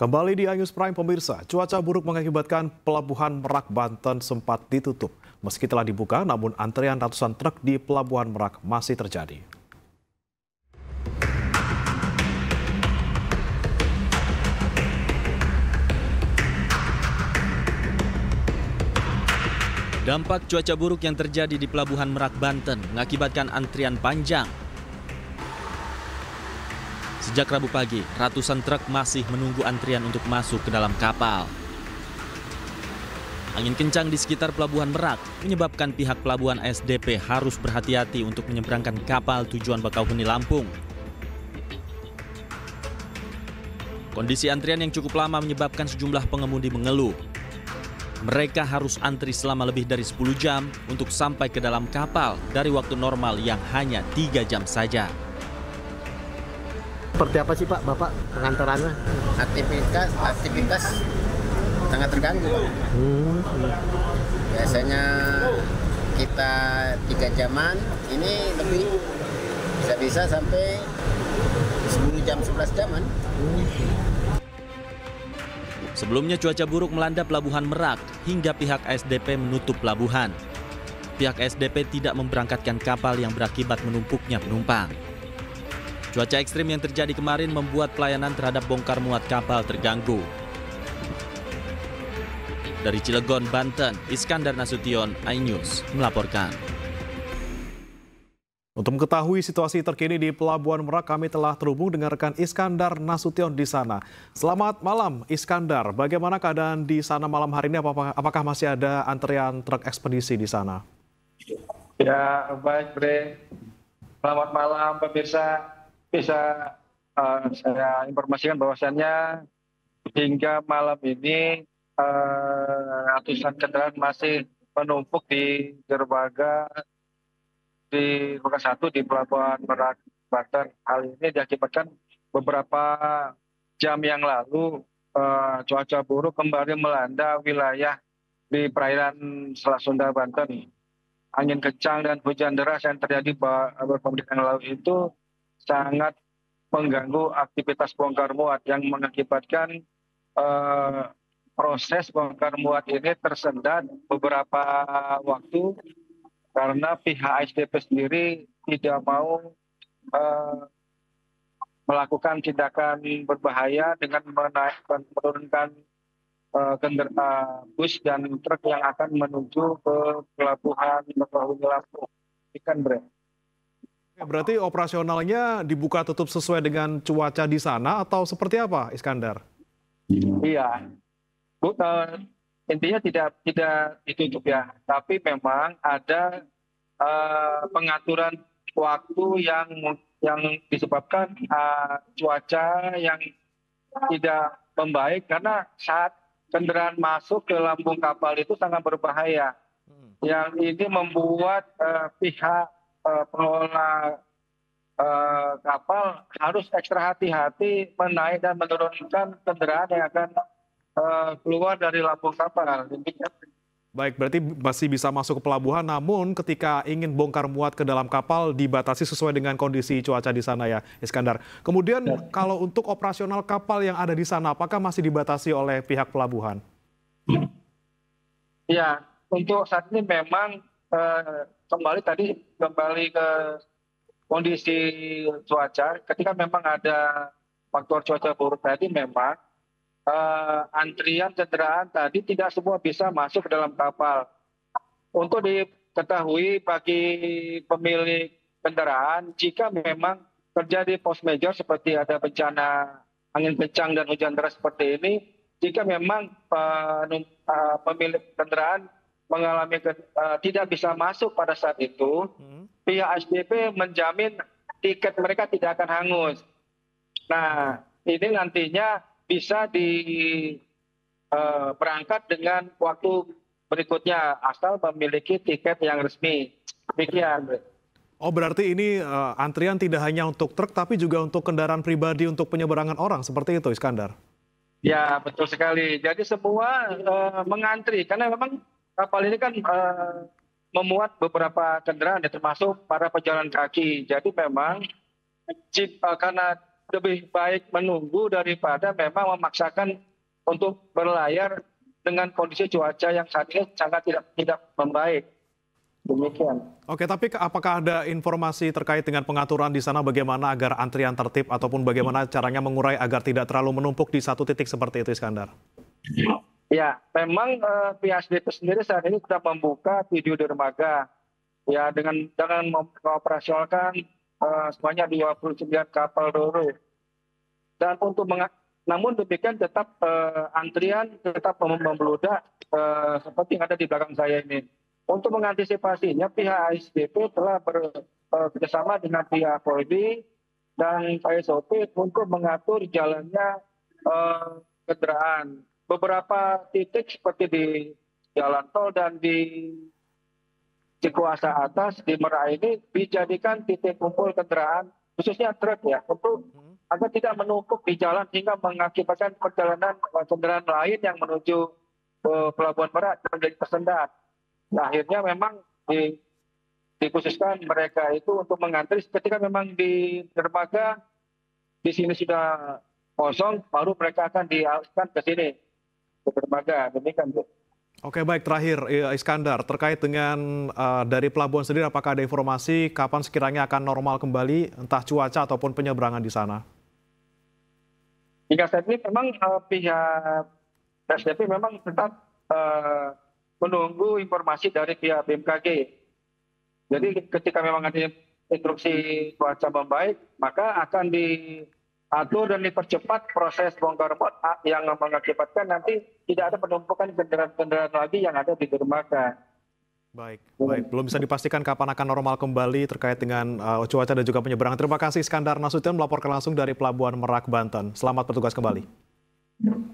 Kembali di Ayus Prime pemirsa, cuaca buruk mengakibatkan pelabuhan Merak Banten sempat ditutup. Meski telah dibuka, namun antrean ratusan truk di pelabuhan Merak masih terjadi. Dampak cuaca buruk yang terjadi di Pelabuhan Merak, Banten mengakibatkan antrian panjang Sejak Rabu pagi, ratusan truk masih menunggu antrian untuk masuk ke dalam kapal. Angin kencang di sekitar Pelabuhan Merak menyebabkan pihak Pelabuhan SDP harus berhati-hati untuk menyeberangkan kapal tujuan Bakauheni Lampung. Kondisi antrian yang cukup lama menyebabkan sejumlah pengemudi mengeluh. Mereka harus antri selama lebih dari 10 jam untuk sampai ke dalam kapal dari waktu normal yang hanya 3 jam saja. Seperti apa sih Pak Bapak pengantarannya? Aktivitas aktivitas sangat terganggu. Hmm. Biasanya kita tiga jaman, ini lebih bisa-bisa sampai 10 jam 11 jaman. Sebelumnya cuaca buruk melanda pelabuhan Merak hingga pihak SDP menutup pelabuhan. Pihak SDP tidak memberangkatkan kapal yang berakibat menumpuknya penumpang. Cuaca ekstrim yang terjadi kemarin membuat pelayanan terhadap bongkar muat kapal terganggu. Dari Cilegon, Banten, Iskandar Nasution, iNews melaporkan. Untuk mengetahui situasi terkini di Pelabuhan Merak, kami telah terhubung dengan rekan Iskandar Nasution di sana. Selamat malam, Iskandar. Bagaimana keadaan di sana malam hari ini? Apakah masih ada antrian truk ekspedisi di sana? Ya, baik, Bre. Selamat malam, pemirsa bisa uh, saya informasikan bahwasannya hingga malam ini uh, ratusan kendaraan masih menumpuk di dermaga di Luka satu di Pelabuhan Merak Banten. Hal ini diakibatkan beberapa jam yang lalu uh, cuaca buruk kembali melanda wilayah di perairan Selat Sunda Banten. Angin kencang dan hujan deras yang terjadi beberapa menit yang lalu itu sangat mengganggu aktivitas bongkar muat yang mengakibatkan uh, proses bongkar muat ini tersendat beberapa waktu karena pihak SDP sendiri tidak mau uh, melakukan tindakan berbahaya dengan menaikkan menurunkan uh, uh, bus dan truk yang akan menuju ke pelabuhan Bakauheni Lampung. Ikan brand. Berarti operasionalnya dibuka tutup sesuai dengan cuaca di sana atau seperti apa, Iskandar? Iya, Bu, uh, intinya tidak tidak ditutup ya, tapi memang ada uh, pengaturan waktu yang yang disebabkan uh, cuaca yang tidak membaik karena saat kendaraan masuk ke lambung kapal itu sangat berbahaya. Hmm. Yang ini membuat uh, pihak pengelola uh, kapal harus ekstra hati-hati menaik dan menurunkan kendaraan yang akan uh, keluar dari lambung kapal. Baik, berarti masih bisa masuk ke pelabuhan, namun ketika ingin bongkar muat ke dalam kapal dibatasi sesuai dengan kondisi cuaca di sana ya, Iskandar. Kemudian ya. kalau untuk operasional kapal yang ada di sana, apakah masih dibatasi oleh pihak pelabuhan? Ya, untuk saat ini memang uh, kembali tadi kembali ke kondisi cuaca ketika memang ada faktor cuaca buruk tadi memang uh, antrian kendaraan tadi tidak semua bisa masuk ke dalam kapal. Untuk diketahui bagi pemilik kendaraan, jika memang terjadi post major seperti ada bencana angin kencang dan hujan deras seperti ini, jika memang uh, pemilik kendaraan mengalami uh, tidak bisa masuk pada saat itu, hmm. pihak SDP menjamin tiket mereka tidak akan hangus. Nah, ini nantinya bisa di uh, berangkat dengan waktu berikutnya asal memiliki tiket yang resmi. Demikian. Oh berarti ini uh, antrian tidak hanya untuk truk tapi juga untuk kendaraan pribadi untuk penyeberangan orang seperti itu Iskandar? Ya betul sekali. Jadi semua uh, mengantri karena memang kapal ini kan uh, memuat beberapa kendaraan ya termasuk para pejalan kaki. Jadi memang uh, karena lebih baik menunggu daripada memang memaksakan untuk berlayar dengan kondisi cuaca yang saat ini sangat tidak tidak membaik. Demikian. Oke, tapi apakah ada informasi terkait dengan pengaturan di sana bagaimana agar antrian tertib ataupun bagaimana caranya mengurai agar tidak terlalu menumpuk di satu titik seperti itu, Iskandar? Ya, memang uh, pihak SDP sendiri saat ini sudah membuka video dermaga. Ya dengan dengan mengoperasionalkan uh, sebanyak 29 kapal doro. Dan untuk namun demikian tetap uh, antrian tetap membludak uh, seperti yang ada di belakang saya ini. Untuk mengantisipasinya pihak asdp telah bekerjasama uh, dengan pihak polri dan ksop untuk mengatur jalannya uh, kendaraan beberapa titik seperti di jalan tol dan di Cikuasa atas di Merak ini dijadikan titik kumpul kendaraan khususnya truk ya untuk hmm. agar tidak menumpuk di jalan hingga mengakibatkan perjalanan kendaraan lain yang menuju ke Pelabuhan Merak menjadi tersendat. Nah, akhirnya memang di, dikhususkan mereka itu untuk mengantri ketika memang di dermaga di sini sudah kosong, baru mereka akan dialihkan ke sini dermaga. Demikian, Bu. Oke baik terakhir Iskandar terkait dengan uh, dari pelabuhan sendiri apakah ada informasi kapan sekiranya akan normal kembali entah cuaca ataupun penyeberangan di sana? Hingga saat ini memang uh, pihak SDP memang tetap uh, menunggu informasi dari pihak BMKG. Jadi ketika memang ada instruksi cuaca membaik, maka akan diatur dan dipercepat proses bongkar muat yang mengakibatkan nanti tidak ada penumpukan kendaraan-kendaraan lagi yang ada di dermaga. Baik, baik. Belum bisa dipastikan kapan akan normal kembali terkait dengan uh, cuaca dan juga penyeberangan. Terima kasih Skandar Nasution melaporkan langsung dari Pelabuhan Merak, Banten. Selamat bertugas kembali.